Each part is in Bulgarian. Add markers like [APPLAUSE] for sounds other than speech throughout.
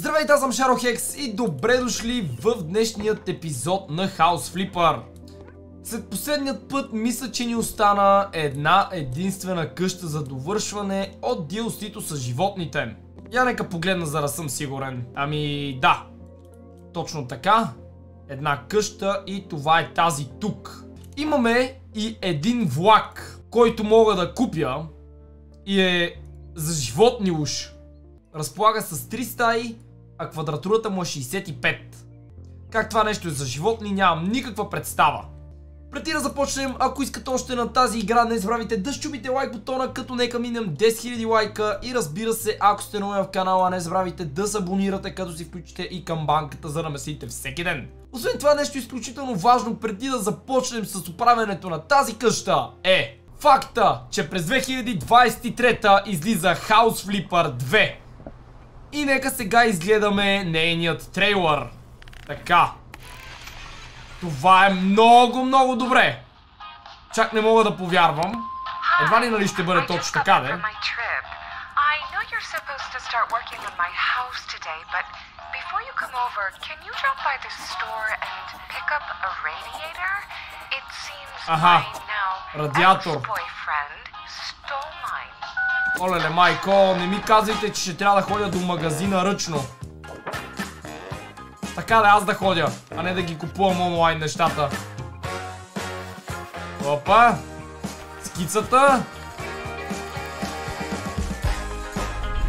Здравейте, аз съм Шарохекс и добре дошли в днешният епизод на House Flipper. След последният път мисля, че ни остана една единствена къща за довършване от DLC-то с животните. Я нека погледна, за да съм сигурен. Ами да, точно така. Една къща и това е тази тук. Имаме и един влак, който мога да купя и е за животни уж. Разполага с 3 стаи, а квадратурата му е 65. Как това нещо е за животни, нямам никаква представа. Преди да започнем, ако искате още на тази игра, не забравяйте да щупите лайк бутона, като нека минем 10 000 лайка и разбира се, ако сте нови в канала, не забравяйте да се абонирате, като си включите и камбанката, за да ме следите всеки ден. Освен това, нещо изключително важно преди да започнем с управенето на тази къща е факта, че през 2023 излиза House Flipper 2. И нека сега изгледаме нейният трейлър. Така. Това е много, много добре. Чак не мога да повярвам. Едва ли нали ще бъде точно така, де? Аха, радиатор. Олеле, майко, не ми казвайте, че ще трябва да ходя до магазина ръчно. Така да аз да ходя, а не да ги купувам онлайн нещата. Опа! Скицата.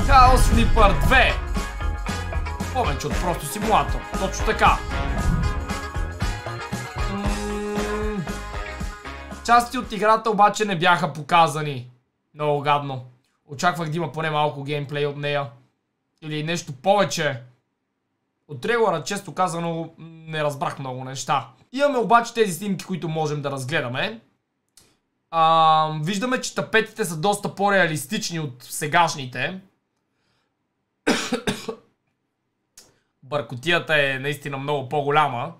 Хаос Flipper 2. Повече от просто симулатор. Точно така. Части от играта обаче не бяха показани. Много гадно. Очаквах да има поне малко геймплей от нея. Или нещо повече. От трейлера, често казано, не разбрах много неща. Имаме обаче тези снимки, които можем да разгледаме. А, виждаме, че тапетите са доста по-реалистични от сегашните. [COUGHS] Бъркотията е наистина много по-голяма.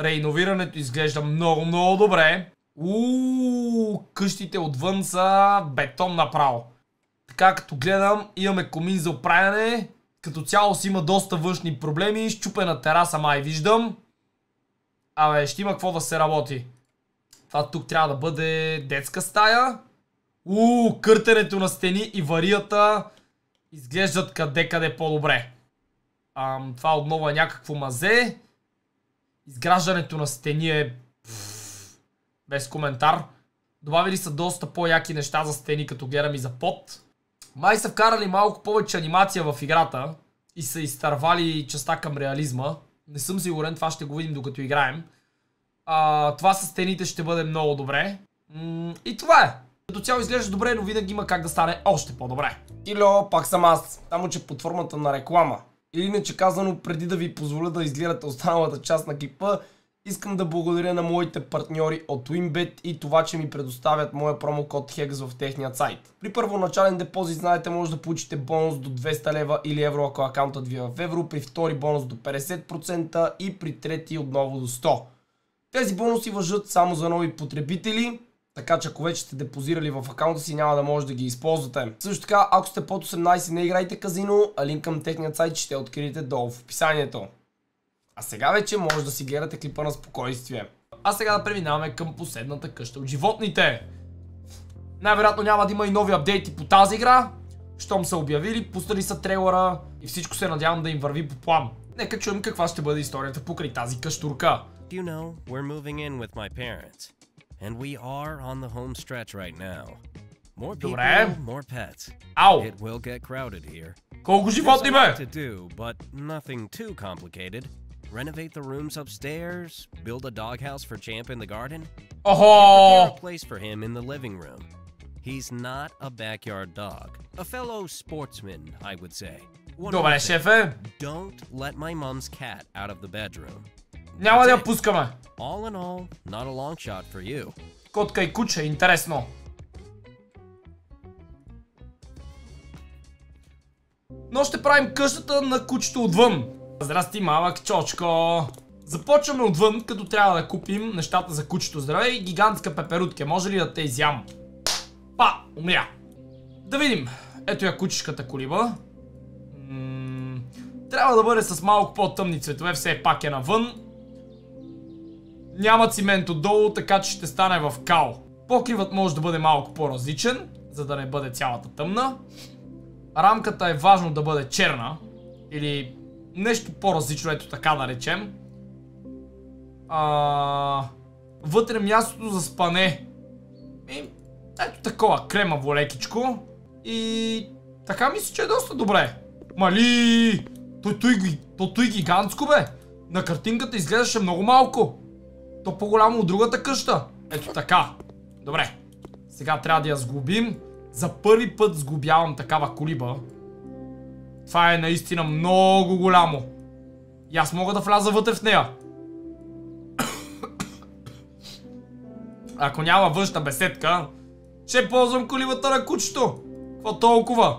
Реиновирането изглежда много, много добре. Ууу, къщите отвън са бетон направо. Така като гледам, имаме комин за оправяне. Като цяло си има доста външни проблеми. Щупена тераса май виждам. Абе, ще има какво да се работи. Това тук трябва да бъде детска стая. Ууу, къртенето на стени и варията изглеждат къде-къде по-добре. Това отново е някакво мазе. Изграждането на стени е... без коментар. Добавили са доста по-яки неща за стени, като гледам и за пот. Май са вкарали малко повече анимация в играта и са изтървали частта към реализма. Не съм сигурен, това ще го видим докато играем. А, това с стените ще бъде много добре. М и това е. Като цяло изглежда добре, но винаги има как да стане още по-добре. Ило, пак съм аз. Само, че под формата на реклама. Или иначе казано, преди да ви позволя да изгледате останалата част на клипа, Искам да благодаря на моите партньори от WinBet и това, че ми предоставят моя промокод HEX в техният сайт. При първоначален депозит, знаете, може да получите бонус до 200 лева или евро, ако акаунтът ви е в евро, при втори бонус до 50% и при трети отново до 100. Тези бонуси въжат само за нови потребители, така че ако вече сте депозирали в акаунта си, няма да може да ги използвате. Също така, ако сте под 18, не играйте казино, а линк към техният сайт ще откриете долу в описанието. А сега вече може да си гледате клипа на спокойствие. А сега да преминаваме към последната къща от животните. Най-вероятно няма да има и нови апдейти по тази игра. Щом са обявили, пуснали са трейлера и всичко се надявам да им върви по план. Нека чуем каква ще бъде историята покрай тази къщурка. You know, we're moving in with my parents. And we are on the home stretch right now. More people, Добре. more pets. Ау! It will get crowded here. Колко животни бе? to do, but nothing too complicated. Renovate the rooms upstairs, build a doghouse for Champ in the garden, prepare Охо! a place for him in the living room. He's not a backyard dog, a fellow sportsman, I would say. One Добре, more thing, шефе. Don't let my mom's cat out of the bedroom. Няма да я пускаме. All in all, not a long shot for you. Котка и куче, интересно. Но ще правим къщата на кучето отвън. Здрасти, малък чочко. Започваме отвън, като трябва да купим нещата за кучето. Здравей, гигантска пеперутка. Може ли да те изям? Па, умря. Да видим. Ето я кучешката колиба. Трябва да бъде с малко по-тъмни цветове, все пак е навън. Няма цимент отдолу, така че ще стане в као. Покривът може да бъде малко по-различен, за да не бъде цялата тъмна. Рамката е важно да бъде черна, или нещо по-различно, ето така да речем. А, вътре мястото за спане. И, ето такова, кремаво лекичко. И така мисля, че е доста добре. Мали! Той, той, той, той гигантско бе! На картинката изглеждаше много малко. То по-голямо от другата къща. Ето така. Добре. Сега трябва да я сглобим. За първи път сглобявам такава колиба. Това е наистина много голямо. И аз мога да вляза вътре в нея. Ако няма външна беседка, ще ползвам колибата на кучето. Какво толкова?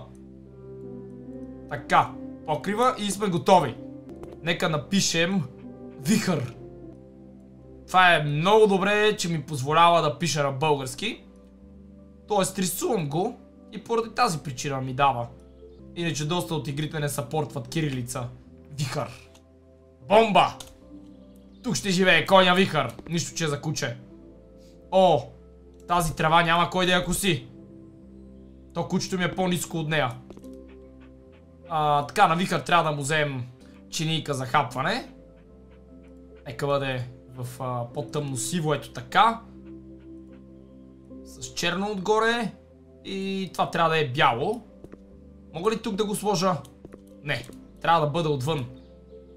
Така, покрива и сме готови. Нека напишем Вихър. Това е много добре, че ми позволява да пиша на български. Тоест рисувам го и поради тази причина ми дава. Иначе доста от игрите не съпортват кирилица. Вихър. Бомба! Тук ще живее коня Вихър. Нищо, че е за куче. О, тази трава няма кой да я коси. То кучето ми е по-низко от нея. А, така, на Вихър трябва да му вземем чинийка за хапване. Нека бъде в по-тъмно сиво, ето така. С черно отгоре. И това трябва да е бяло. Мога ли тук да го сложа? Не. Трябва да бъде отвън.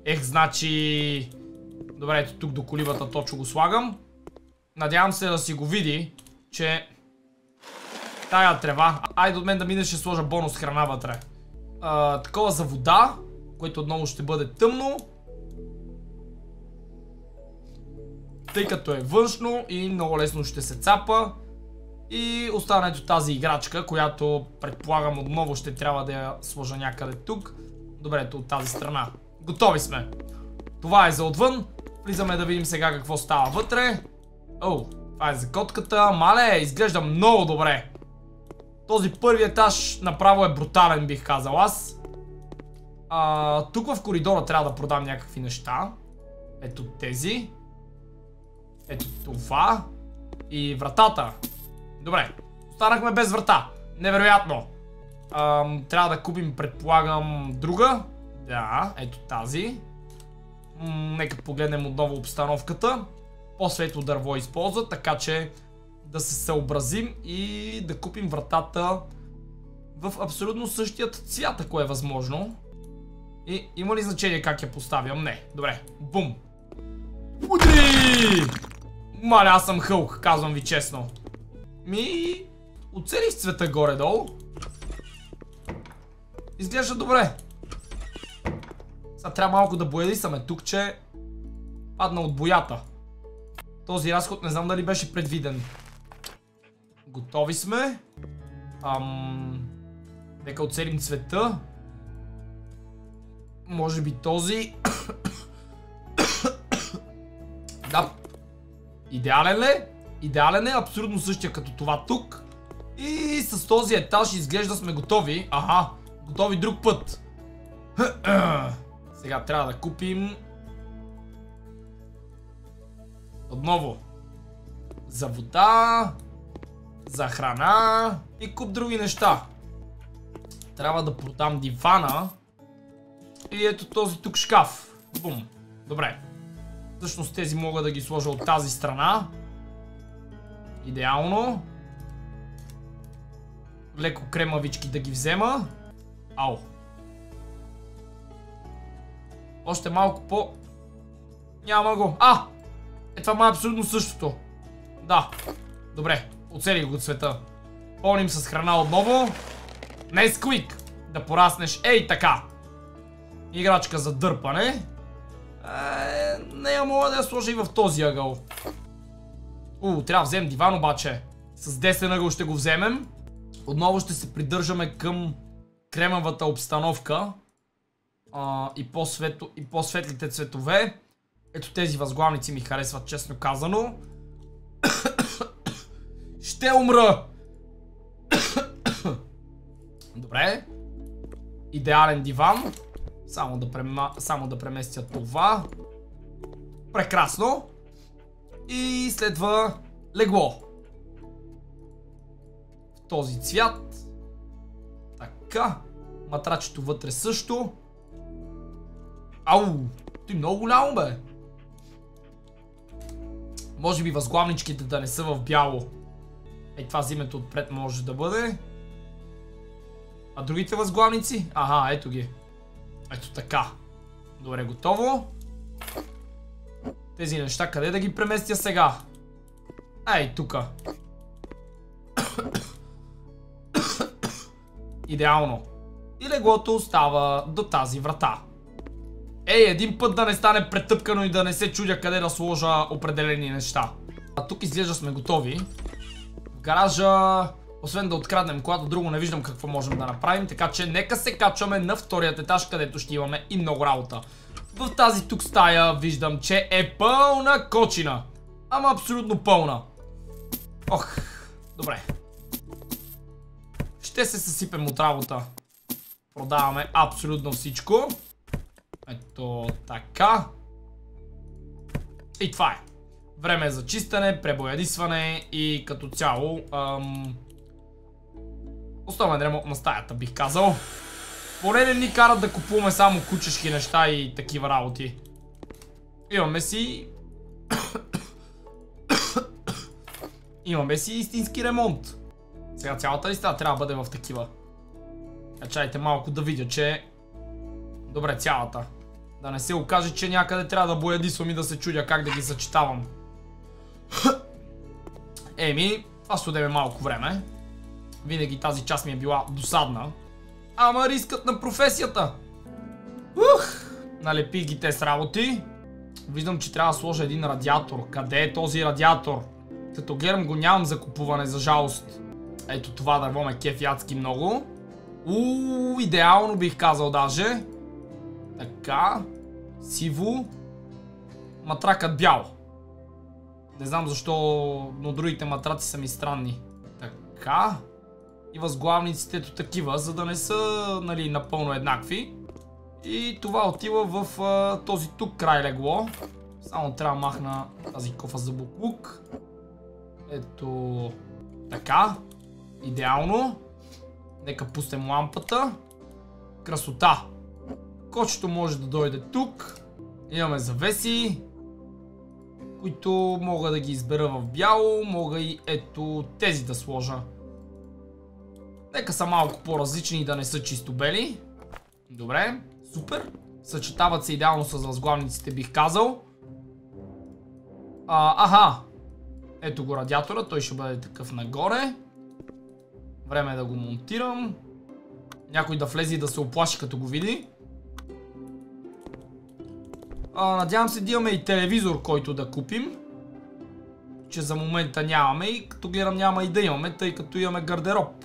Ех, значи... Добре, ето тук до колибата точно го слагам. Надявам се да си го види, че... Тая трева... Айде от мен да мине ще сложа бонус храна вътре. А, такова за вода, което отново ще бъде тъмно. Тъй като е външно и много лесно ще се цапа. И остана тази играчка, която предполагам отново ще трябва да я сложа някъде тук. Добре, от тази страна. Готови сме. Това е за отвън. Влизаме да видим сега какво става вътре. О, това е за котката. Мале, изглежда много добре. Този първи етаж направо е брутален, бих казал аз. А, тук в коридора трябва да продам някакви неща. Ето тези. Ето това. И вратата. Добре. Останахме без врата. Невероятно. Ам, трябва да купим, предполагам, друга. Да, ето тази. М нека погледнем отново обстановката. По-светло дърво използва, така че да се съобразим и да купим вратата в абсолютно същият цвят, ако е възможно. И има ли значение как я поставям? Не. Добре. Бум. Удри! Маля, аз съм хълк, казвам ви честно. Ми, оцелих цвета горе-долу. Изглежда добре. Сега трябва малко да боядисаме тук, че падна от боята. Този разход не знам дали беше предвиден. Готови сме. Ам... Нека оцелим цвета. Може би този. [COUGHS] да. Идеален ли? Идеален е, абсолютно същия като това тук. И с този етаж изглежда сме готови. Аха, готови друг път. [CLEARS THROAT] Сега трябва да купим... Отново. За вода, за храна и куп други неща. Трябва да продам дивана. И ето този тук шкаф. Бум. Добре. Всъщност тези мога да ги сложа от тази страна. Идеално. Леко кремавички да ги взема. Ау. Още малко по... Няма го. А! Е, това ма е абсолютно същото. Да. Добре. Оцелих го цвета. Пълним с храна отново. Несквик. Да пораснеш. Ей така. Играчка за дърпане. Е, не я мога да я сложа и в този ъгъл. У, трябва да вземем диван обаче. С десен ъгъл ще го вземем. Отново ще се придържаме към кремавата обстановка. А, и по-светлите по цветове. Ето тези възглавници ми харесват, честно казано. [COUGHS] ще умра! [COUGHS] Добре. Идеален диван. Само да, према... Само да преместя това. Прекрасно. И следва легло. В този цвят. Така. Матрачето вътре също. Ау! Ти много голямо бе! Може би възглавничките да не са в бяло. Ей, това зимето отпред може да бъде. А другите възглавници? Ага, ето ги. Ето така. Добре, готово. Тези неща къде да ги преместя сега? Ей, тука. Идеално. И леглото остава до тази врата. Ей, един път да не стане претъпкано и да не се чудя къде да сложа определени неща. А тук изглежда сме готови. В гаража, освен да откраднем колата, друго не виждам какво можем да направим. Така че нека се качваме на вторият етаж, където ще имаме и много работа. В тази тук стая виждам, че е пълна кочина. Ама абсолютно пълна. Ох, добре. Ще се съсипем от работа. Продаваме абсолютно всичко. Ето така. И това е. Време е за чистане, пребоядисване и като цяло ам... основен ремонт на стаята бих казал. Поне не ни карат да купуваме само кучешки неща и такива работи. Имаме си... Имаме си истински ремонт. Сега цялата листа трябва да бъде в такива. Чайте малко да видя, че... Добре, цялата. Да не се окаже, че някъде трябва да боядисвам и да се чудя как да ги съчетавам. Еми, това ще малко време. Винаги тази част ми е била досадна. Ама рискът на професията. Ух! Налепих ги те с работи. Виждам, че трябва да сложа един радиатор. Къде е този радиатор? Като гледам го нямам за купуване, за жалост. Ето това дърво ме кеф ядски много. Ууу, идеално бих казал даже. Така. Сиво. Матракът бял. Не знам защо, но другите матраци са ми странни. Така. И възглавниците ето такива, за да не са нали, напълно еднакви. И това отива в а, този тук край легло. Само трябва да махна тази кофа за буклук. Ето така. Идеално. Нека пустим лампата. Красота. Кочето може да дойде тук. Имаме завеси, които мога да ги избера в бяло. Мога и ето тези да сложа. Нека са малко по-различни и да не са чисто бели. Добре, супер. Съчетават се идеално с възглавниците, бих казал. А, аха. Ето го радиатора, той ще бъде такъв нагоре. Време е да го монтирам. Някой да влезе и да се оплаши като го види. А, надявам се да имаме и телевизор, който да купим. Че за момента нямаме и като гледам няма и да имаме, тъй като имаме гардероб.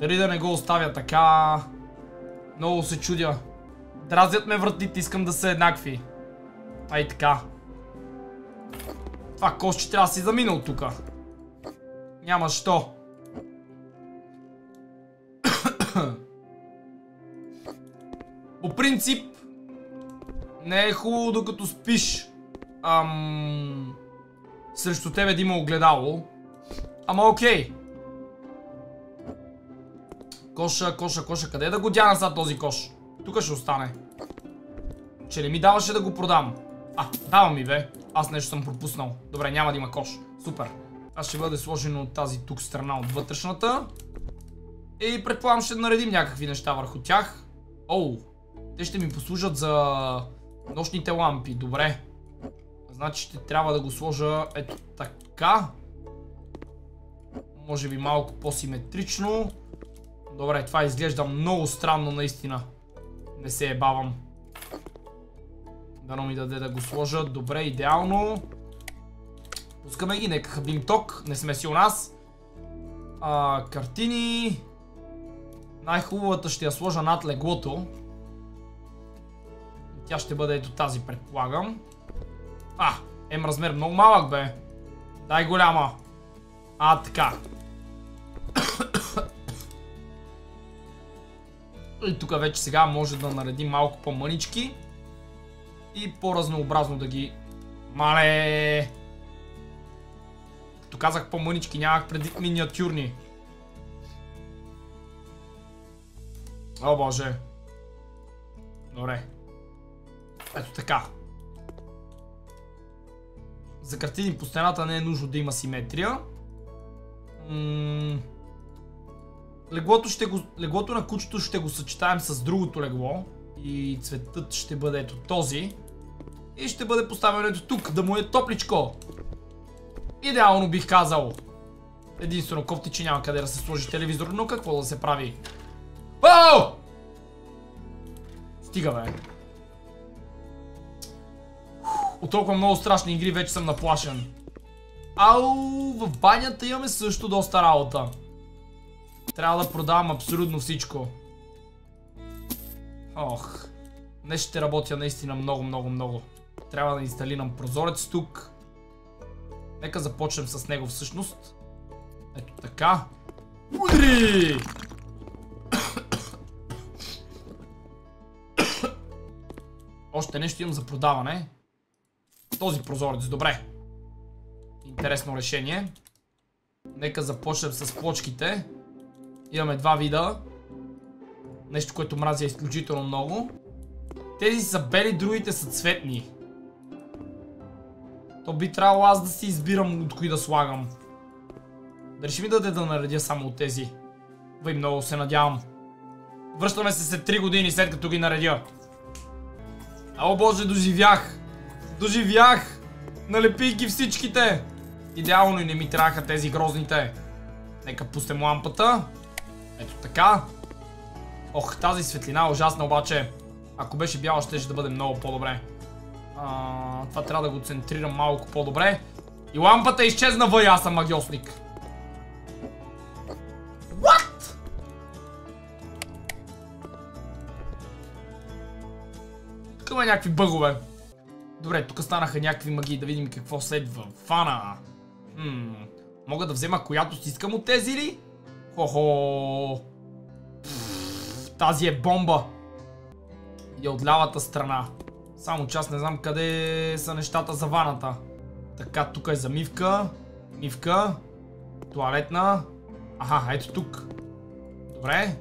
Дали да не го оставя така... Много се чудя. Дразят ме вратите, искам да са еднакви. Ай така. Това кошче трябва да си замина от тука. Няма що. [COUGHS] По принцип, не е хубаво докато спиш. Ам... Срещу тебе да има огледало. Ама окей. Коша, коша, коша. Къде е да го дяна сега този кош? Тук ще остане. Че не ми даваше да го продам. А, дава ми бе. Аз нещо съм пропуснал. Добре, няма да има кош. Супер. Аз ще бъде сложено от тази тук страна от вътрешната. И предполагам ще наредим някакви неща върху тях. Оу. Те ще ми послужат за нощните лампи. Добре. Значи ще трябва да го сложа ето така. Може би малко по-симетрично. Добре, това изглежда много странно наистина. Не се ебавам. Дано ми даде да го сложа. Добре, идеално. Пускаме ги, нека хабим ток. Не сме си у нас. А, картини. Най-хубавата ще я сложа над леглото. Тя ще бъде ето тази, предполагам. А, ем размер много малък, бе. Дай голяма. А, така. И тук вече сега може да наредим малко по-мънички. И по-разнообразно да ги... Мале! Като казах по-мънички, нямах предвид миниатюрни. О боже. Добре. Ето така. За картини по стената не е нужно да има симетрия. Леглото, ще го, леглото на кучето ще го съчетаем с другото легло. И цветът ще бъде ето този. И ще бъде поставено ето тук, да му е топличко. Идеално бих казал. Единствено кофти, че няма къде да се сложи телевизор, но какво да се прави? О! Стига бе. От толкова много страшни игри вече съм наплашен. Ау, в банята имаме също доста работа. Трябва да продавам абсолютно всичко. Ох. Днес ще работя наистина много, много, много. Трябва да инсталирам прозорец тук. Нека започнем с него всъщност. Ето така. Удри! Още нещо имам за продаване. Този прозорец, добре. Интересно решение. Нека започнем с плочките. Имаме два вида. Нещо, което мразя изключително много. Тези са бели, другите са цветни. То би трябвало аз да си избирам от кои да слагам. Дали ще ми даде да наредя само от тези? Въй много се надявам. Връщаме се след 3 години след като ги наредя. О боже, доживях! Доживях! Налепийки всичките! Идеално и не ми трябваха тези грозните. Нека пустим лампата. Ето така. Ох, тази светлина е ужасна обаче. Ако беше бяла, ще, ще бъде много по-добре. Това трябва да го центрирам малко по-добре. И лампата изчезна въй, аз съм магиосник. What? Тук има някакви бъгове. Добре, тук станаха някакви магии, да видим какво следва. Фана. Хм, мога да взема която си искам от тези ли? Хо-хо. Тази е бомба. И от лявата страна. Само че аз не знам къде са нещата за ваната. Така, тук е за мивка. Мивка. Туалетна. Аха, ето тук. Добре.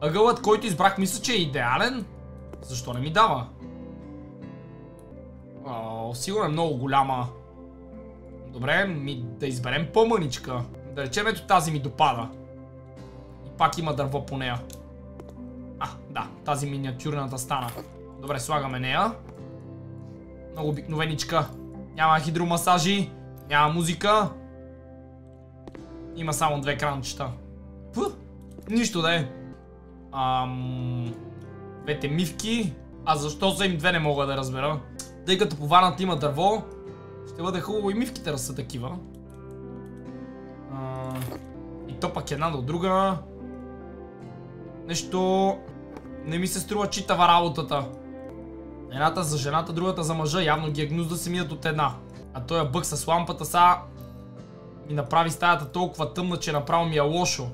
Ъгълът, който избрах, мисля, че е идеален. Защо не ми дава? О, сигурно е много голяма. Добре, ми да изберем по-мъничка. Да речем ето тази ми допада. Пак има дърво по нея. А, да, тази миниатюрната стана. Добре, слагаме нея. Много обикновеничка. Няма хидромасажи, няма музика. Има само две кранчета. Пу, нищо да е. Ам... Двете мивки. А защо са им две не мога да разбера? Тъй като по ваната има дърво, ще бъде хубаво и мивките да са такива. А, и то пък една до друга. Нещо не ми се струва читава работата. Едната за жената, другата за мъжа. Явно ги е гнуз да се мият от една. А той е бък с лампата са ми направи стаята толкова тъмна, че направо ми е лошо.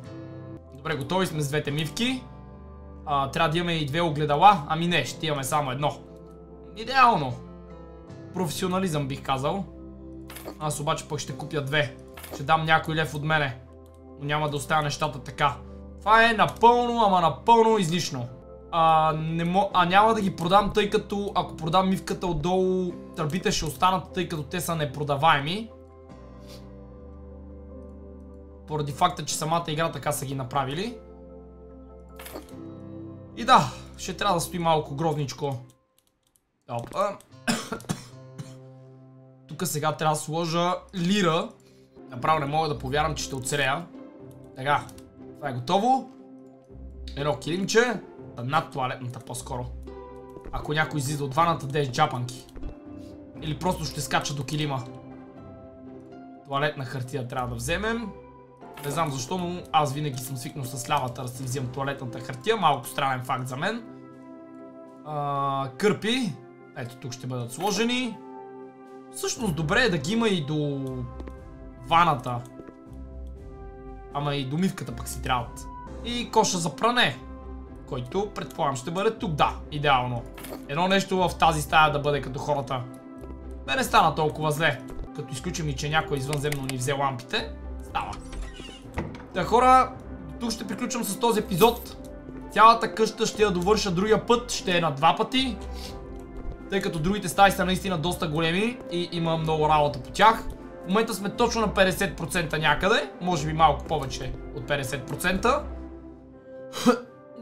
Добре, готови сме с двете мивки. А, трябва да имаме и две огледала. Ами не, ще имаме само едно. Идеално професионализъм бих казал. Аз обаче пък ще купя две. Ще дам някой лев от мене. Но няма да оставя нещата така. Това е напълно, ама напълно излишно. А, не мо... а няма да ги продам, тъй като ако продам мивката отдолу, тръбите ще останат, тъй като те са непродаваеми. Поради факта, че самата игра така са ги направили. И да, ще трябва да стои малко грозничко. Опа. [COUGHS] Тук сега трябва да сложа лира. Направо не мога да повярвам, че ще оцелея. Така, това е готово. Едно килимче. Над туалетната по-скоро. Ако някой излиза от ваната, 10 джапанки. Или просто ще скача до килима. Туалетна хартия трябва да вземем. Не знам защо, но аз винаги съм свикнал с лявата да си взимам туалетната хартия. Малко странен факт за мен. А, кърпи. Ето тук ще бъдат сложени. Всъщност добре е да ги има и до ваната. Ама и домивката пък си трябват. И коша за пране, който предполагам ще бъде тук. Да, идеално. Едно нещо в тази стая да бъде като хората. Бе не стана толкова зле. Като изключим и, че някой извънземно ни взе лампите, става. Та хора, тук ще приключвам с този епизод. Цялата къща ще я довърша другия път, ще е на два пъти. Тъй като другите стаи са наистина доста големи и има много работа по тях. В момента сме точно на 50% някъде, може би малко повече от 50%.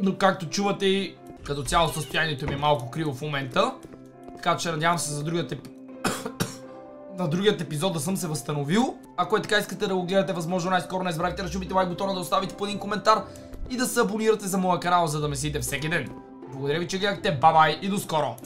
Но както чувате и като цяло състоянието ми е малко криво в момента. Така че надявам се за другият еп... [COUGHS] на другият епизод да съм се възстановил. Ако е така искате да го гледате възможно най-скоро, не забравяйте да чупите лайк бутона, да оставите по един коментар и да се абонирате за моя канал, за да ме следите всеки ден. Благодаря ви, че гледахте, бабай и до скоро!